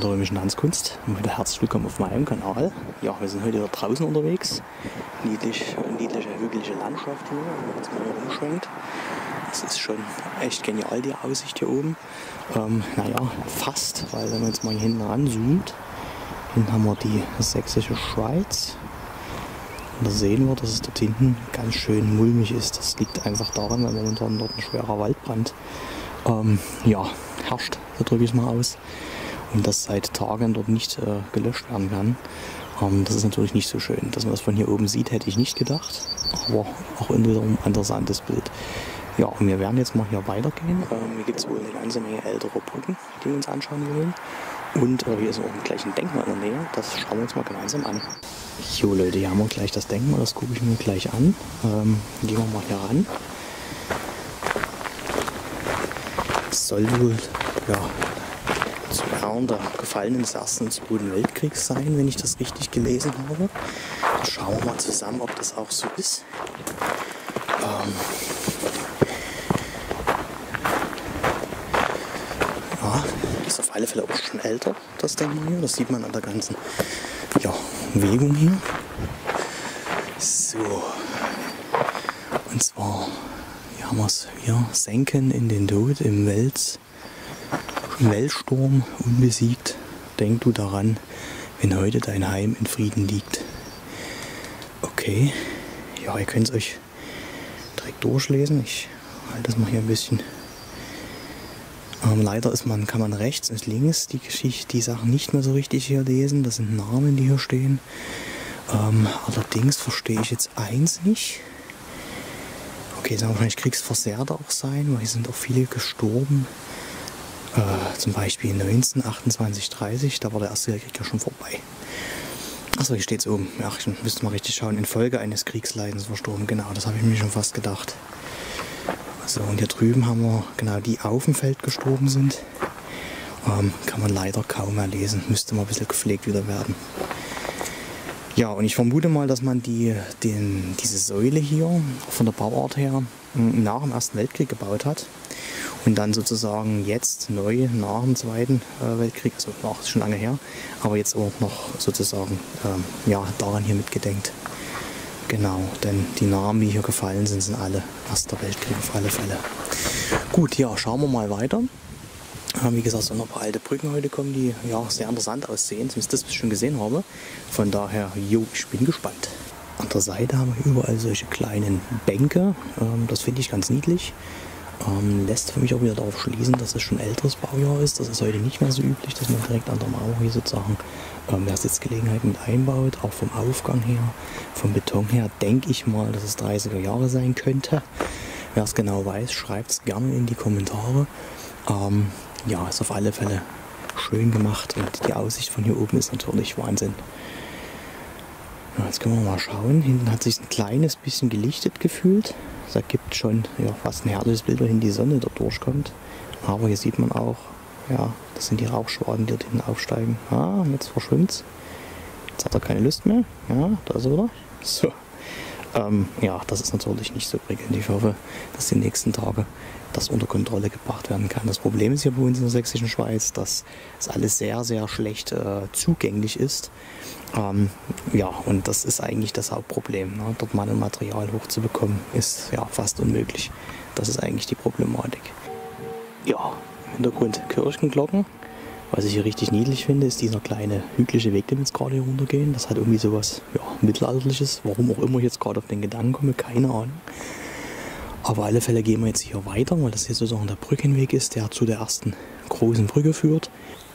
Der römischen Tanzkunst und herzlich willkommen auf meinem Kanal. Ja, wir sind heute wieder draußen unterwegs. Niedlich, niedliche, hügelige Landschaft hier, wenn man jetzt mal hier rumschwenkt. Das ist schon echt genial, die Aussicht hier oben. Ähm, naja, fast, weil wenn man jetzt mal hier hinten ranzoomt, hinten haben wir die sächsische Schweiz. Und da sehen wir, dass es dort hinten ganz schön mulmig ist. Das liegt einfach daran, weil momentan dort ein schwerer Waldbrand ähm, ja, herrscht, so drücke ich es mal aus. Und das seit Tagen dort nicht äh, gelöscht werden kann. Ähm, das ist natürlich nicht so schön. Dass man das von hier oben sieht, hätte ich nicht gedacht. Aber auch wiederum ein interessantes Bild. Ja, und wir werden jetzt mal hier weitergehen. Ähm, hier gibt es wohl eine ganze Menge ältere Brücken, die wir uns anschauen wollen. Und äh, hier ist auch gleich ein Denkmal in der Nähe. Das schauen wir uns mal gemeinsam an. Jo Leute, hier haben wir gleich das Denkmal. Das gucke ich mir gleich an. Ähm, gehen wir mal hier ran. Soll wohl ja, zu Ehren der Gefallenen des Ersten und Zweiten Weltkriegs sein, wenn ich das richtig gelesen habe. Dann schauen wir mal zusammen, ob das auch so ist. Ähm ja, ist auf alle Fälle auch schon älter, das Denkmal hier. Das sieht man an der ganzen ja, Bewegung hier. So. Und zwar hier haben wir es hier, Senken in den Tod im Wels, Weltsturm, unbesiegt. Denk du daran, wenn heute dein Heim in Frieden liegt. Okay, ja, ihr könnt es euch direkt durchlesen. Ich halte das mal hier ein bisschen. Ähm, leider ist man, kann man rechts und links die Geschichte, die Sachen nicht mehr so richtig hier lesen. Das sind Namen, die hier stehen. Ähm, allerdings verstehe ich jetzt eins nicht. Okay, es werden wahrscheinlich Kriegsversehrte auch sein, weil hier sind auch viele gestorben. Äh, zum Beispiel 19, 28, 30, da war der Erste Weltkrieg ja schon vorbei. Achso, hier steht es oben. Ja, ich müsste mal richtig schauen. Infolge eines Kriegsleidens verstorben. Genau, das habe ich mir schon fast gedacht. So, und hier drüben haben wir genau die auf dem Feld gestorben sind. Ähm, kann man leider kaum mehr lesen. Müsste mal ein bisschen gepflegt wieder werden. Ja, und ich vermute mal, dass man die, den, diese Säule hier von der Bauart her nach dem Ersten Weltkrieg gebaut hat und dann sozusagen jetzt neu nach dem Zweiten äh, Weltkrieg, also nach schon lange her, aber jetzt auch noch sozusagen ähm, ja, daran hier mitgedenkt. Genau, denn die Namen, die hier gefallen sind, sind alle Erster Weltkrieg auf alle Fälle. Gut, ja, schauen wir mal weiter. Wie gesagt, so noch ein paar alte Brücken heute kommen, die ja sehr interessant aussehen, zumindest das, was ich schon gesehen habe. Von daher, jo, ich bin gespannt. An der Seite haben wir überall solche kleinen Bänke. Ähm, das finde ich ganz niedlich. Ähm, lässt für mich auch wieder darauf schließen, dass es schon älteres Baujahr ist. Das ist heute nicht mehr so üblich, dass man direkt an der Mauer hier sozusagen ähm, mehr Sitzgelegenheit mit einbaut. Auch vom Aufgang her, vom Beton her, denke ich mal, dass es 30er Jahre sein könnte. Wer es genau weiß, schreibt es gerne in die Kommentare. Ähm, ja, ist auf alle Fälle schön gemacht und die Aussicht von hier oben ist natürlich Wahnsinn. Ja, jetzt können wir mal schauen. Hinten hat sich ein kleines bisschen gelichtet gefühlt. Das ergibt schon ja, fast ein herrliches Bild, wenn die Sonne da durchkommt. Aber hier sieht man auch, ja, das sind die Rauchschwaden, die dort hinten aufsteigen. Ah, jetzt verschwimmt Jetzt hat er keine Lust mehr. Ja, da ist er wieder. So. Ähm, ja, das ist natürlich nicht so prickelnd. Ich hoffe, dass die nächsten Tage das unter Kontrolle gebracht werden kann. Das Problem ist hier bei uns in der sächsischen Schweiz, dass es alles sehr, sehr schlecht äh, zugänglich ist. Ähm, ja, und das ist eigentlich das Hauptproblem. Ne? Dort Mann und Material hochzubekommen, ist ja fast unmöglich. Das ist eigentlich die Problematik. Ja, im Hintergrund Kirchenglocken. Was ich hier richtig niedlich finde, ist dieser kleine hügelige Weg, den wir jetzt gerade hier runtergehen. Das hat irgendwie sowas ja, Mittelalterliches. Warum auch immer ich jetzt gerade auf den Gedanken komme, keine Ahnung. Aber auf alle Fälle gehen wir jetzt hier weiter, weil das hier sozusagen der Brückenweg ist, der zu der ersten großen Brücke führt.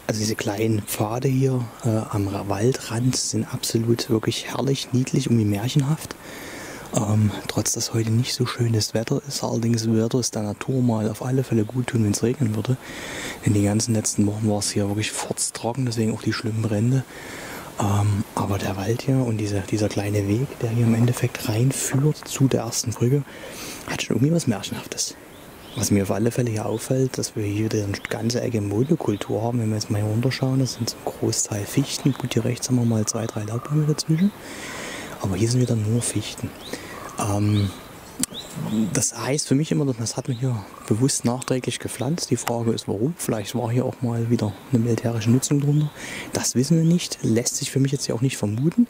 Also diese kleinen Pfade hier äh, am Waldrand sind absolut wirklich herrlich, niedlich, irgendwie märchenhaft. Ähm, trotz dass heute nicht so schönes Wetter ist, allerdings würde es der Natur mal auf alle Fälle gut tun, wenn es regnen würde. In den ganzen letzten Wochen war es hier wirklich furztrocken, deswegen auch die schlimmen Brände. Ähm, aber der Wald hier und dieser, dieser kleine Weg, der hier im Endeffekt reinführt zu der ersten Brücke, hat schon irgendwie was Märchenhaftes. Was mir auf alle Fälle hier auffällt, dass wir hier eine ganze Ecke Monokultur haben. Wenn wir jetzt mal hier runterschauen, das sind zum Großteil Fichten. Gut, hier rechts haben wir mal zwei, drei Laubbäume dazwischen. Aber hier sind wieder nur Fichten. Ähm, das heißt für mich immer, das hat man hier bewusst nachträglich gepflanzt. Die Frage ist, warum? Vielleicht war hier auch mal wieder eine militärische Nutzung drunter. Das wissen wir nicht. Lässt sich für mich jetzt hier auch nicht vermuten,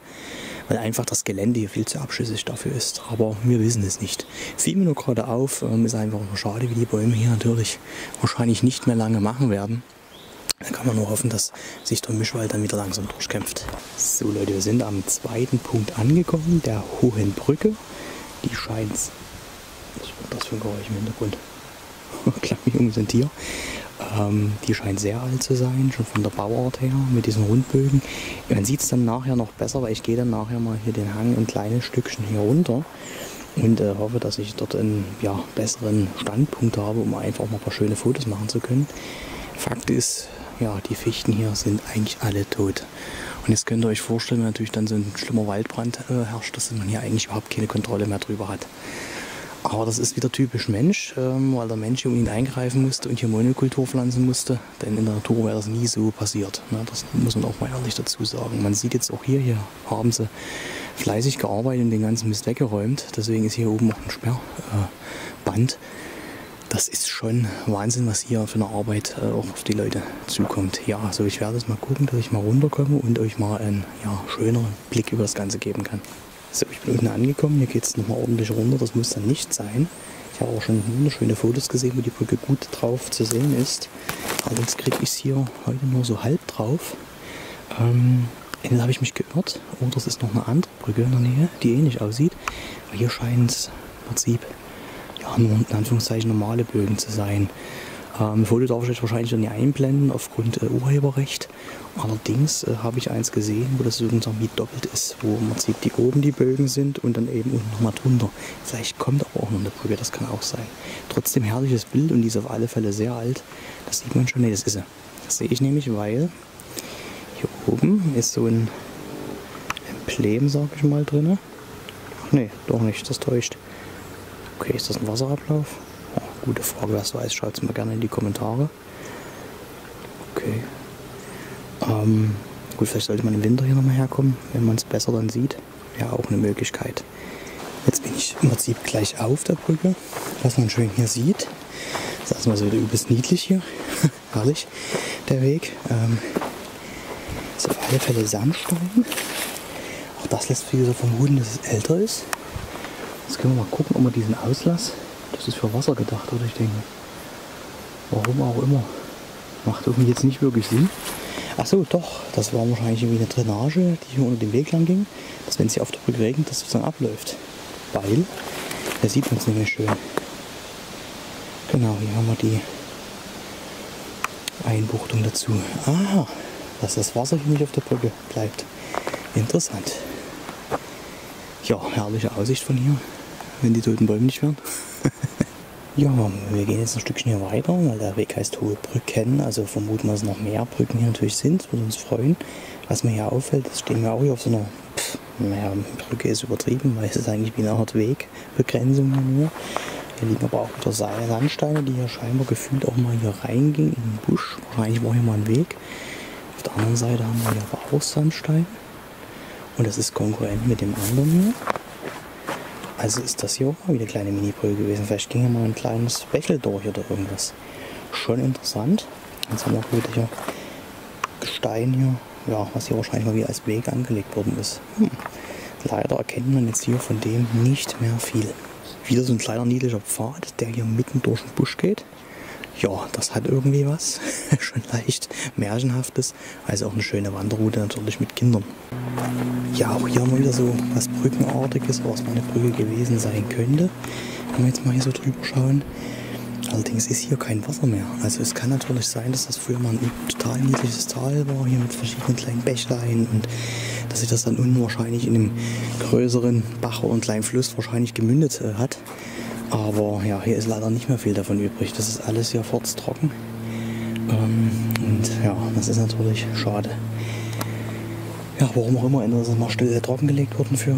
weil einfach das Gelände hier viel zu abschüssig dafür ist. Aber wir wissen es nicht. Fiel mir nur gerade auf, ähm, ist einfach schade, wie die Bäume hier natürlich wahrscheinlich nicht mehr lange machen werden. Da kann man nur hoffen, dass sich der Mischwald dann wieder langsam durchkämpft. So Leute, wir sind am zweiten Punkt angekommen, der Hohen Brücke. Die scheint was war das für ein Geräusch im Hintergrund? Klang wie irgendwie so ein Tier. Ähm, die scheint sehr alt zu sein, schon von der Bauart her, mit diesen Rundbögen. Man sieht es dann nachher noch besser, weil ich gehe dann nachher mal hier den Hang ein kleines Stückchen hier runter und äh, hoffe, dass ich dort einen ja, besseren Standpunkt habe, um einfach mal ein paar schöne Fotos machen zu können. Fakt ist, ja, die Fichten hier sind eigentlich alle tot. Und jetzt könnt ihr euch vorstellen, wenn natürlich dann so ein schlimmer Waldbrand äh, herrscht, dass man hier eigentlich überhaupt keine Kontrolle mehr drüber hat. Aber das ist wieder typisch Mensch, ähm, weil der Mensch hier unten eingreifen musste und hier Monokultur pflanzen musste. Denn in der Natur wäre das nie so passiert. Ne? Das muss man auch mal ehrlich dazu sagen. Man sieht jetzt auch hier, hier haben sie fleißig gearbeitet und den ganzen Mist weggeräumt. Deswegen ist hier oben noch ein Sperrband. Äh, das ist schon Wahnsinn, was hier für eine Arbeit äh, auch auf die Leute zukommt. Ja, also ich werde jetzt mal gucken, dass ich mal runterkomme und euch mal einen ja, schöneren Blick über das Ganze geben kann. So, ich bin unten angekommen. Hier geht es nochmal ordentlich runter. Das muss dann nicht sein. Ich habe auch schon wunderschöne Fotos gesehen, wo die Brücke gut drauf zu sehen ist. Allerdings kriege ich es hier heute nur so halb drauf. Ähm, entweder habe ich mich geirrt oder es ist noch eine andere Brücke in der Nähe, die ähnlich aussieht. Aber hier scheint es im Prinzip ja, nur in Anführungszeichen normale Bögen zu sein. Ähm, Foto darf ich euch wahrscheinlich noch nicht einblenden aufgrund äh, Urheberrecht. Allerdings äh, habe ich eins gesehen, wo das sozusagen wie doppelt ist, wo man sieht, die oben die Bögen sind und dann eben unten nochmal drunter. Vielleicht kommt aber auch noch eine Brücke, das kann auch sein. Trotzdem herrliches Bild und die ist auf alle Fälle sehr alt. Das sieht man schon, ne, das ist sie. Das sehe ich nämlich, weil hier oben ist so ein Emblem, sag ich mal, drin. Ach nee, doch nicht, das täuscht. Okay, ist das ein Wasserablauf? Gute Frage, was weiß, schreibt es mir gerne in die Kommentare. Okay. Ähm, gut, vielleicht sollte man im Winter hier nochmal herkommen, wenn man es besser dann sieht. Ja, auch eine Möglichkeit. Jetzt bin ich im Prinzip gleich auf der Brücke, was man schön hier sieht. Das ist erstmal so wieder übelst niedlich hier. Herrlich, der Weg. Ähm, ist auf alle Fälle Sandstein. Auch das lässt viel vermuten, dass es älter ist. Jetzt können wir mal gucken, ob wir diesen Auslass das ist für Wasser gedacht, oder ich denke. Warum auch immer. Macht irgendwie jetzt nicht wirklich Sinn. Ach so, doch. Das war wahrscheinlich irgendwie eine Drainage, die hier unter dem Weg lang ging. Dass wenn es hier auf der Brücke regnet, das sozusagen abläuft. Weil, da sieht man es nämlich schön. Genau, hier haben wir die Einbuchtung dazu. Aha, dass das Wasser hier nicht auf der Brücke bleibt. Interessant. Ja, herrliche Aussicht von hier, wenn die toten Bäume nicht wären. ja, wir gehen jetzt ein Stückchen hier weiter, weil der Weg heißt Hohe Brücken. Also vermuten wir, dass noch mehr Brücken hier natürlich sind. Würde uns freuen. Was mir hier auffällt, das stehen wir auch hier auf so einer, pff, naja, Brücke ist übertrieben, weil es ist eigentlich wie eine Art Wegbegrenzung nur. Hier liegen aber auch wieder Sandsteine, die hier scheinbar gefühlt auch mal hier reingingen in den Busch. Wahrscheinlich war hier mal ein Weg. Auf der anderen Seite haben wir hier aber auch Sandstein. Und das ist konkurrent mit dem anderen hier. Also ist das hier auch mal wieder eine kleine Mini-Brücke gewesen. Vielleicht ging hier mal ein kleines Bächel durch oder irgendwas. Schon interessant. Jetzt haben wir auch wieder hier Gestein hier, ja, was hier wahrscheinlich mal wieder als Weg angelegt worden ist. Hm. Leider erkennt man jetzt hier von dem nicht mehr viel. Wieder so ein kleiner niedlicher Pfad, der hier mitten durch den Busch geht. Ja, das hat irgendwie was. Schon leicht märchenhaftes. Also auch eine schöne Wanderroute natürlich mit Kindern. Ja, auch hier haben wir wieder so was Brückenartiges, was mal eine Brücke gewesen sein könnte. Wenn wir jetzt mal hier so drüber schauen. Allerdings ist hier kein Wasser mehr. Also es kann natürlich sein, dass das früher mal ein total niedliches Tal war, hier mit verschiedenen kleinen Bächlein und dass sich das dann unten wahrscheinlich in einem größeren Bach einem kleinen Fluss wahrscheinlich gemündet äh, hat. Aber ja, hier ist leider nicht mehr viel davon übrig. Das ist alles hier trocken. Ähm, und ja, das ist natürlich schade ja, warum auch immer, entweder ist es mal still trockengelegt worden für,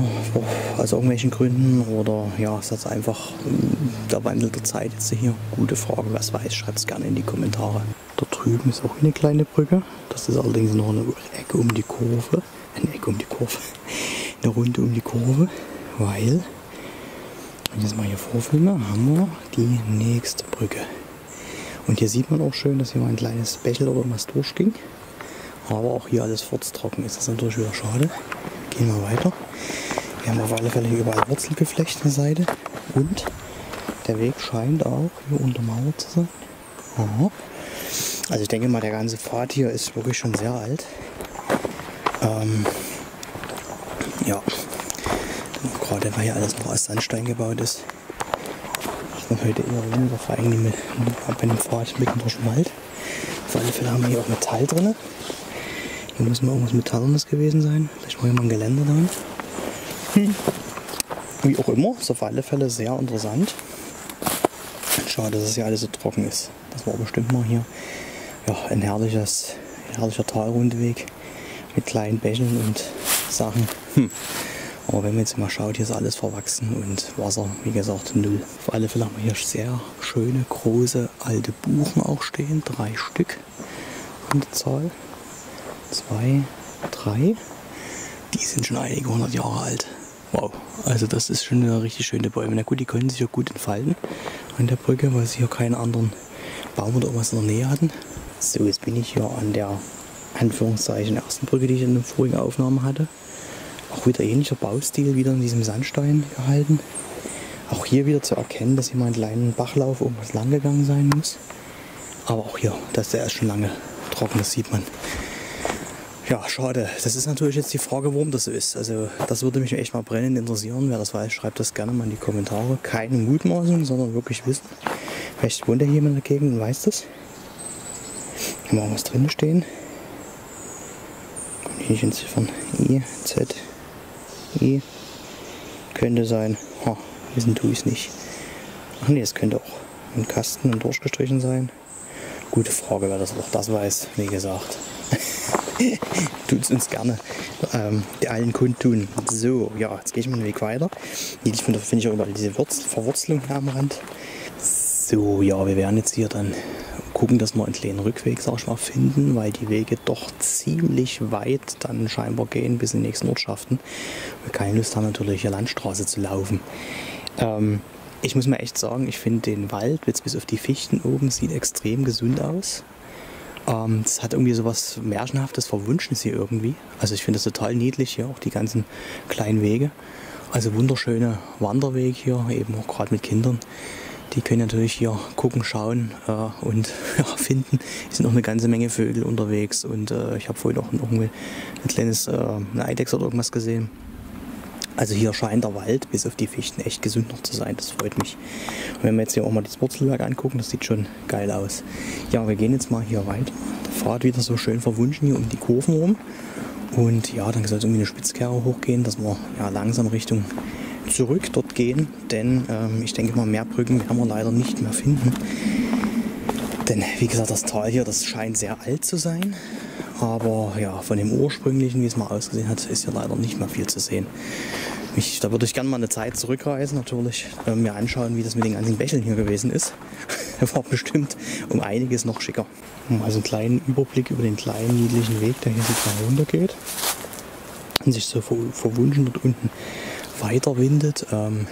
aus irgendwelchen Gründen oder ja, ist das einfach hm, der Wandel der Zeit jetzt hier? Gute Frage, was weiß, schreibt es gerne in die Kommentare. Da drüben ist auch eine kleine Brücke, das ist allerdings noch eine Ecke um die Kurve, eine Ecke um die Kurve, eine Runde um die Kurve, weil ich jetzt mal hier vorfilme, haben wir die nächste Brücke. Und hier sieht man auch schön, dass hier mal ein kleines Bächel oder was durchging. Aber auch hier alles furztrocken ist. Das ist natürlich wieder schade. Gehen wir weiter. Wir haben auf alle Fälle hier überall Wurzelgeflecht an der Seite. Und der Weg scheint auch hier untermauert zu sein. Aha. Also ich denke mal, der ganze Pfad hier ist wirklich schon sehr alt. Ähm, ja, gerade weil hier alles noch aus Sandstein gebaut ist. Ist man heute eher weniger, vor allem mit, bei dem Pfad mitten durch den Wald. Auf alle Fälle haben wir hier auch Metall drin. Hier muss mal irgendwas Metallenes gewesen sein. Vielleicht mal hier mal ein Geländer dran. Hm. Wie auch immer, ist auf alle Fälle sehr interessant. Schade, dass es hier alles so trocken ist. Das war bestimmt mal hier ja, ein herrliches, herrlicher Talrundweg mit kleinen Bächen und Sachen. Hm. Aber wenn man jetzt mal schaut, hier ist alles verwachsen und Wasser, wie gesagt, null. Auf alle Fälle haben wir hier sehr schöne, große, alte Buchen auch stehen. Drei Stück an der Zahl. Zwei, drei. Die sind schon einige hundert Jahre alt. Wow, also das ist schon eine richtig schöne Bäume. Na gut, die können sich ja gut entfalten an der Brücke, weil sie hier keinen anderen Baum oder irgendwas in der Nähe hatten. So, jetzt bin ich hier an der Anführungszeichen ersten Brücke, die ich in der vorigen Aufnahme hatte. Wieder ähnlicher Baustil, wieder in diesem Sandstein gehalten. Auch hier wieder zu erkennen, dass hier mal einen kleinen Bachlauf irgendwas lang gegangen sein muss. Aber auch hier, dass der ist schon lange trocken, das sieht man. Ja, schade. Das ist natürlich jetzt die Frage, warum das so ist. Also das würde mich echt mal brennend interessieren. Wer das weiß, schreibt das gerne mal in die Kommentare. Keine Mutmaßung, sondern wirklich wissen. Vielleicht wohnt ja jemand in der Gegend und weiß das. Hier was drin stehen. Kann ich nicht entziffern. I, Z, I. Könnte sein. Ha, wissen tue ich es nicht. Ach nee, es könnte auch ein Kasten und durchgestrichen sein. Gute Frage, wer das auch das weiß, wie gesagt. Tut es uns gerne ähm, allen kundtun. So, ja, jetzt gehe ich mal den Weg weiter. Ich finde find ich auch überall diese Wurzel, Verwurzelung am Rand. So, ja, wir werden jetzt hier dann gucken, dass wir einen kleinen Rückweg, sag ich mal, finden, weil die Wege doch ziemlich weit dann scheinbar gehen bis in die nächsten Ortschaften. Wir keine Lust haben, natürlich hier Landstraße zu laufen. Ähm, ich muss mir echt sagen, ich finde den Wald jetzt bis auf die Fichten oben sieht extrem gesund aus. Ähm, es hat irgendwie so was Märchenhaftes, Verwunschenes hier irgendwie. Also ich finde das total niedlich hier, auch die ganzen kleinen Wege. Also wunderschöne Wanderweg hier, eben auch gerade mit Kindern. Die können natürlich hier gucken, schauen äh, und ja, finden. Es sind noch eine ganze Menge Vögel unterwegs und äh, ich habe vorhin auch irgendwie ein kleines äh, Eidechse oder irgendwas gesehen. Also hier scheint der Wald bis auf die Fichten echt gesund noch zu sein. Das freut mich. Und wenn wir jetzt hier auch mal das Wurzelwerk angucken, das sieht schon geil aus. Ja, wir gehen jetzt mal hier weiter. Der Pfad wieder so schön verwunschen hier um die Kurven rum. Und ja, dann soll es irgendwie eine Spitzkehre hochgehen, dass wir ja, langsam Richtung zurück dort gehen. Denn ähm, ich denke mal, mehr Brücken werden wir leider nicht mehr finden. Denn wie gesagt, das Tal hier, das scheint sehr alt zu sein. Aber ja, von dem ursprünglichen, wie es mal ausgesehen hat, ist ja leider nicht mehr viel zu sehen. Ich, da würde ich gerne mal eine Zeit zurückreisen, natürlich, äh, mir anschauen, wie das mit den ganzen Bächeln hier gewesen ist. War bestimmt um einiges noch schicker. Also einen kleinen Überblick über den kleinen niedlichen Weg, der hier so klar runtergeht und sich so verwunschen dort unten weiter windet. Ähm,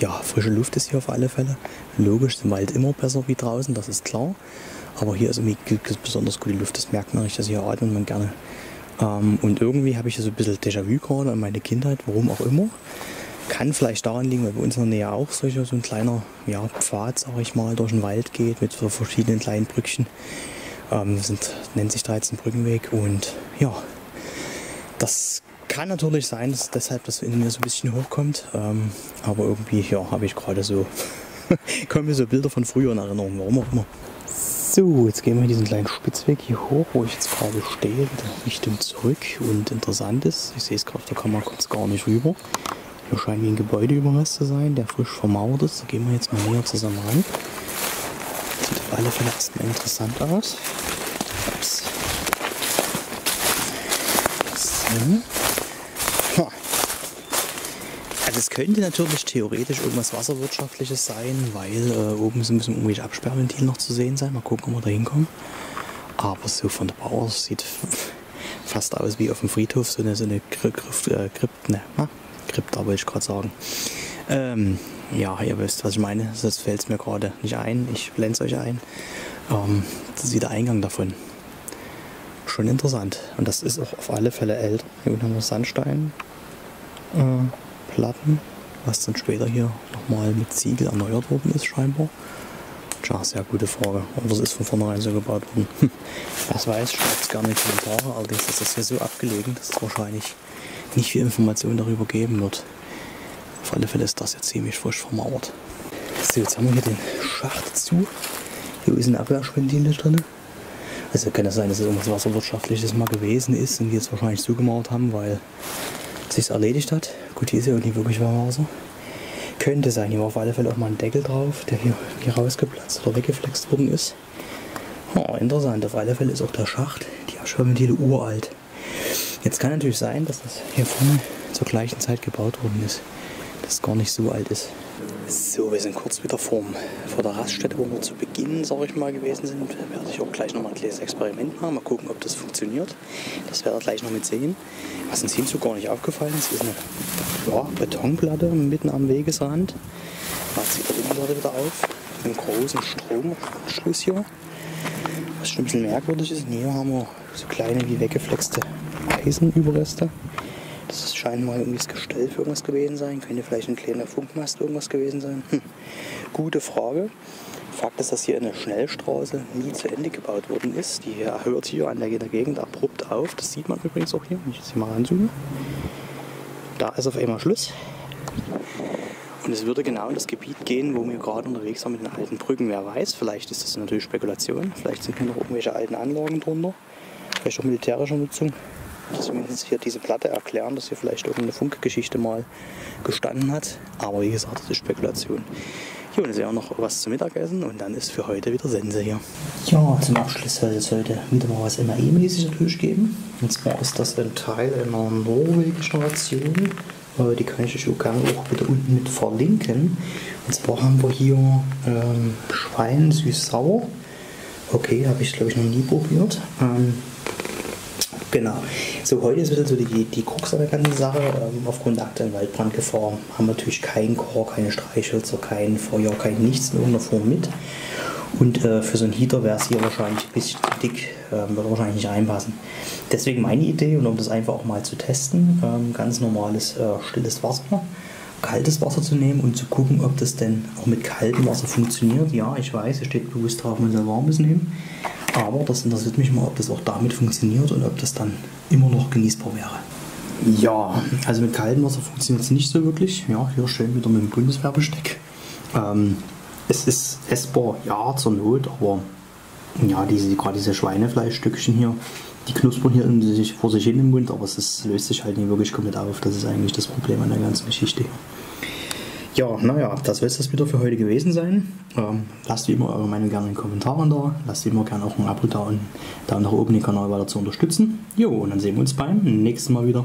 ja, frische Luft ist hier auf alle Fälle. Logisch, im Wald immer besser wie draußen, das ist klar. Aber hier ist irgendwie besonders gute Luft, das merkt man nicht, dass hier atmet man gerne. Ähm, und irgendwie habe ich so ein bisschen Déjà-vu gerade an meine Kindheit, warum auch immer. Kann vielleicht daran liegen, weil bei uns in der Nähe auch so ein kleiner ja, Pfad, sag ich mal, durch den Wald geht mit so verschiedenen kleinen Brückchen. Ähm, sind, nennt sich 13 Brückenweg und ja, das kann natürlich sein, dass deshalb das in mir so ein bisschen hochkommt. Ähm, aber irgendwie ja, habe ich gerade so, kommen mir so Bilder von früher in Erinnerung, warum auch immer. So, jetzt gehen wir diesen kleinen Spitzweg hier hoch, wo ich jetzt gerade stehe, wieder Richtung zurück. Und interessant ist, ich sehe es gerade auf der Kamera kurz gar nicht rüber. Hier scheint ein Gebäudeüberrest zu sein, der frisch vermauert ist. Da gehen wir jetzt mal näher zusammen ran. Sieht auf alle Fälle erstmal interessant aus. Ups. So. Also es könnte natürlich theoretisch irgendwas Wasserwirtschaftliches sein, weil äh, oben müssen irgendwelche Absperrventile noch zu sehen sein. Mal gucken, ob wir da hinkommen. Aber so von der Bauer sieht fast aus wie auf dem Friedhof, so eine, so eine Krypt, äh, ne, Krypta wollte ich gerade sagen. Ähm, ja, ihr wisst, was ich meine. Das fällt mir gerade nicht ein. Ich blende es euch ein. Ähm, das ist der Eingang davon. Schon interessant. Und das ist auch auf alle Fälle älter. Hier unten haben wir Sandstein. Äh, Platten, was dann später hier nochmal mit Ziegel erneuert worden ist, scheinbar. Tja, sehr gute Frage. Oder das ist von vornherein so gebaut worden. Hm. Was weiß, schreibt es gerne in die Kommentare. Allerdings ist das hier so abgelegen, dass es wahrscheinlich nicht viel Information darüber geben wird. Auf alle Fälle ist das jetzt ziemlich frisch vermauert. So, jetzt haben wir hier den Schacht zu. Hier ist ein Abwaschventil drin. Also kann es sein, dass es irgendwas Wasserwirtschaftliches mal gewesen ist und die jetzt wahrscheinlich zugemauert haben, weil es sich erledigt hat. Gut, hier ist ja auch nicht wirklich warm Wasser. Könnte sein, hier war auf alle Fälle auch mal ein Deckel drauf, der hier, hier rausgeplatzt oder weggeflext worden ist. Oh, interessant, auf alle Fälle ist auch der Schacht, die Abschwörventile uralt. Jetzt kann natürlich sein, dass das hier vorne zur gleichen Zeit gebaut worden ist. Das gar nicht so alt ist. So, wir sind kurz wieder vorm, vor der Raststätte, wo wir zu Beginn, sag ich mal, gewesen sind. Da werde ich auch gleich nochmal ein kleines Experiment machen. Mal gucken, ob das funktioniert. Das werdet ihr gleich noch mit sehen. Was uns hierzu gar nicht aufgefallen ist, ist eine ja, Betonplatte mitten am Wegesrand. Da zieht die Innenseite wieder auf. Mit einem großen Stromanschluss hier. Was schon ein bisschen merkwürdig ist, hier haben wir so kleine wie weggeflexte Eisenüberreste. Das scheint mal irgendwie das Gestell für irgendwas gewesen sein. Könnte vielleicht ein kleiner Funkmast irgendwas gewesen sein. Hm. Gute Frage. Fakt ist, dass hier eine Schnellstraße nie zu Ende gebaut worden ist. Die hört hier an der, Gegend abrupt auf. Das sieht man übrigens auch hier, wenn ich jetzt hier mal ranzoome. Da ist auf einmal Schluss. Und es würde genau in das Gebiet gehen, wo wir gerade unterwegs waren mit den alten Brücken. Wer weiß, vielleicht ist das natürlich Spekulation. Vielleicht sind hier noch irgendwelche alten Anlagen drunter. Vielleicht auch militärische Nutzung zumindest hier diese Platte erklären, dass hier vielleicht irgendeine Funkgeschichte mal gestanden hat. Aber wie gesagt, das ist Spekulation. Hier unten ist ja noch was zum Mittagessen und dann ist für heute wieder Sense hier. Ja, zum Abschluss soll es heute wieder mal was MAE-mäßig natürlich geben. Und zwar ist das ein Teil einer norwegischen Ration. Die kann ich euch auch wieder unten mit verlinken. Und zwar haben wir hier ähm, Schwein süß-sauer. Okay, habe ich glaube ich noch nie probiert. Ähm, Genau. So, heute ist ein bisschen so die, die Krux an der ganzen Sache. Ähm, aufgrund der aktuellen Waldbrandgefahr haben wir natürlich keinen Chor, keine Streichhölzer, kein Feuer, kein nichts in irgendeiner Form mit. Und äh, für so einen Heater wäre es hier wahrscheinlich ein bisschen zu dick, äh, würde wahrscheinlich nicht reinpassen. Deswegen meine Idee, und um das einfach auch mal zu testen, ähm, ganz normales äh, stilles Wasser, kaltes Wasser zu nehmen und zu gucken, ob das denn auch mit kaltem Wasser funktioniert. Ja, ich weiß, es steht bewusst drauf, man soll warmes nehmen. Aber das interessiert mich mal, ob das auch damit funktioniert und ob das dann immer noch genießbar wäre. Ja, also mit kaltem Wasser funktioniert es nicht so wirklich. Ja, hier schön wieder mit dem Bundeswehrbesteck. Ähm, es ist essbar, ja, zur Not, aber ja, diese, gerade diese Schweinefleischstückchen hier, die knuspern hier in sich, vor sich hin im Mund, aber es ist, löst sich halt nicht wirklich komplett auf. Das ist eigentlich das Problem an der ganzen Geschichte. Ja, naja, das soll es wieder für heute gewesen sein. Ähm, lasst wie immer eure Meinung gerne in den Kommentaren da. Lasst wie immer gerne auch ein Abo da und da nach oben den Kanal weiter zu unterstützen. Jo, und dann sehen wir uns beim nächsten Mal wieder.